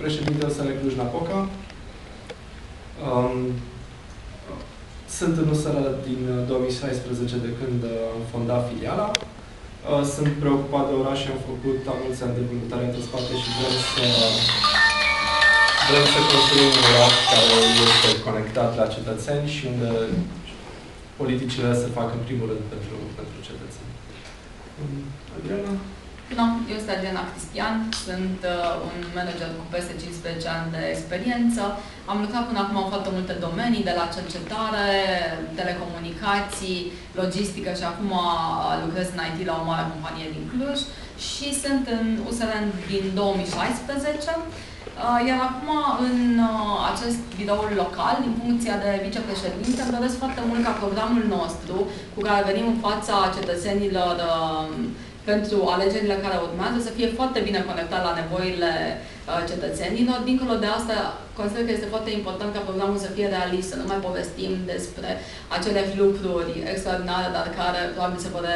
președinte OSL Cluj-Napoca. Um, sunt în USL din 2016 de când am fondat filiala. Uh, sunt preocupat de oraș și am făcut am mulți ani de voluntariat în spate și vrem să vrem să construim un oraș care este conectat la cetățeni și unde politicile se fac în primul rând pentru, pentru cetățeni. Adriana? No, eu sunt Adriana Cristian, sunt uh, un manager cu peste 15 ani de experiență. Am lucrat până acum în foarte multe domenii, de la cercetare, telecomunicații, logistică și acum uh, lucrez în IT la o mare companie din Cluj și sunt în USLN din 2016. Uh, iar acum, în uh, acest video local, din funcția de vicepreședinte, îmi doresc foarte mult ca programul nostru, cu care venim în fața cetățenilor uh, pentru alegerile care urmează să fie foarte bine conectat la nevoile uh, cetățenilor. Dincolo de asta, consider că este foarte important ca programul să fie realist, să nu mai povestim despre acele lucruri extraordinare, dar care probabil se vor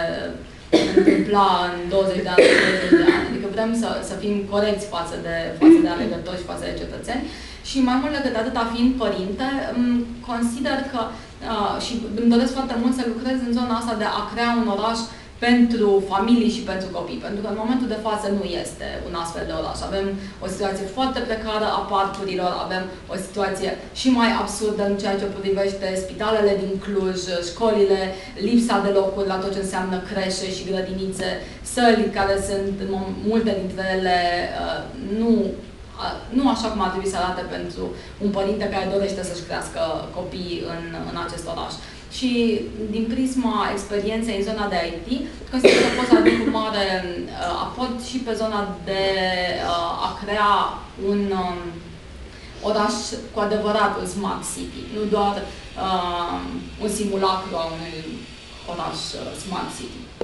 întâmpla în 20 de ani, 30 de ani. Adică vrem să, să fim corecți față de, față de alegători și față de cetățeni. Și mai mult decât atâta, fiind părinte, consider că uh, și îmi doresc foarte mult să lucrez în zona asta de a crea un oraș pentru familii și pentru copii, pentru că în momentul de față nu este un astfel de oraș. Avem o situație foarte precară a parcurilor, avem o situație și mai absurdă în ceea ce privește spitalele din Cluj, școlile, lipsa de locuri la tot ce înseamnă creșe și grădinițe, săli care sunt, multe dintre ele, uh, nu nu așa cum ar trebui să arate pentru un părinte care dorește să-și crească copii în, în acest oraș și din prisma experienței în zona de IT, consider că pot să aduc un mare uh, aport și pe zona de uh, a crea un um, oraș cu adevărat un smart city, nu doar uh, un simulacru a unui oraș uh, smart city.